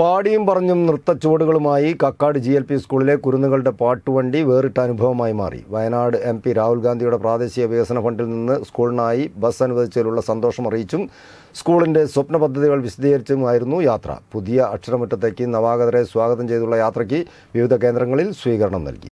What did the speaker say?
പാടിയും പറഞ്ഞും നൃത്തച്ചുവടുകളുമായി കക്കാട് ജി എൽ പി സ്കൂളിലെ കുരുന്നുകളുടെ പാട്ടുവണ്ടി വേറിട്ട അനുഭവമായി മാറി. വയനാട് എം പി രാഹുൽ ഗാന്ധിയുടെ പ്രാദേശിക വികസന ഫണ്ടിൽ നിന്ന് സ്കൂളിനായി ബസ് അനുവദിച്ചതിലുള്ള സന്തോഷം അറിയിച്ചും സ്കൂളിന്റെ സ്വപ്ന പദ്ധതികൾ വിശദീകരിച്ചുമായിരുന്നു യാത്ര. പുതിയ അക്ഷരമുറ്റത്തേക്ക് നവാഗതരെ സ്വാഗതം ചെയ്തുള്ള യാത്രയ്ക്ക് വിവിധ കേന്ദ്രങ്ങളിൽ സ്വീകരണം നൽകി.